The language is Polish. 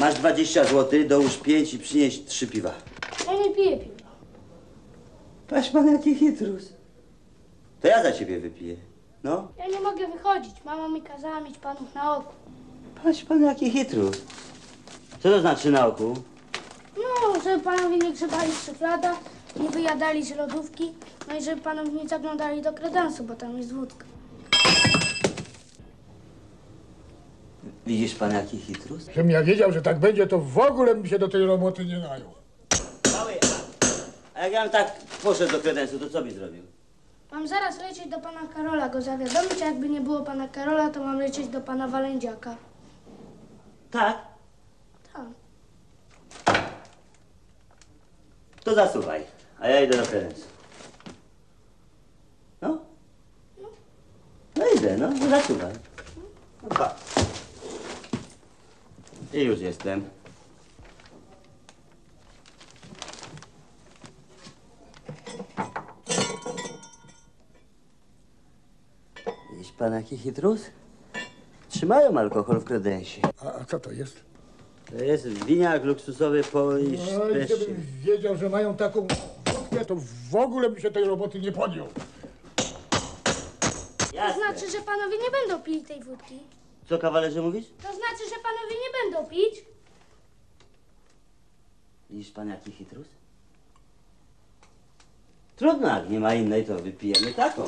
Masz 20 zł, dołóż 5 i przynieś 3 piwa. Ja nie piję piwa. Patrz pan jaki chytrus. To ja za ciebie wypiję. No? Ja nie mogę wychodzić. Mama mi kazała mieć panów na oku. Patrz pan jaki chytrus. Co to znaczy na oku? No, żeby panowie nie grzebali w szufladach, nie wyjadali z lodówki, no i żeby panowie nie zaglądali do kredensu, bo tam jest wódka. Widzisz pan jaki chytrus? Żebym ja wiedział, że tak będzie, to w ogóle bym się do tej roboty nie najął. Mały, a, a jak ja bym tak poszedł do kredensu, to co byś zrobił? Mam zaraz lecieć do pana Karola, go zawiadomić, a jakby nie było pana Karola, to mam lecieć do pana Walędziaka. Tak? Tak. To zasuwaj, a ja idę do kredensu. No? No idę, no, no zasuwaj. No pa. I już jestem. Widzisz pan jaki chytrus? Trzymają alkohol w kredensie. A, a co to jest? To jest winiak luksusowy Polish No i gdybym wiedział, że mają taką wódkę, to w ogóle bym się tej roboty nie podjął. To Jasne. znaczy, że panowie nie będą pili tej wódki. Co kawalerze mówisz? To znaczy, chciałem dopić. Widzisz pan jaki hitrus? Trudno, jak nie ma innej, to wypijemy taką.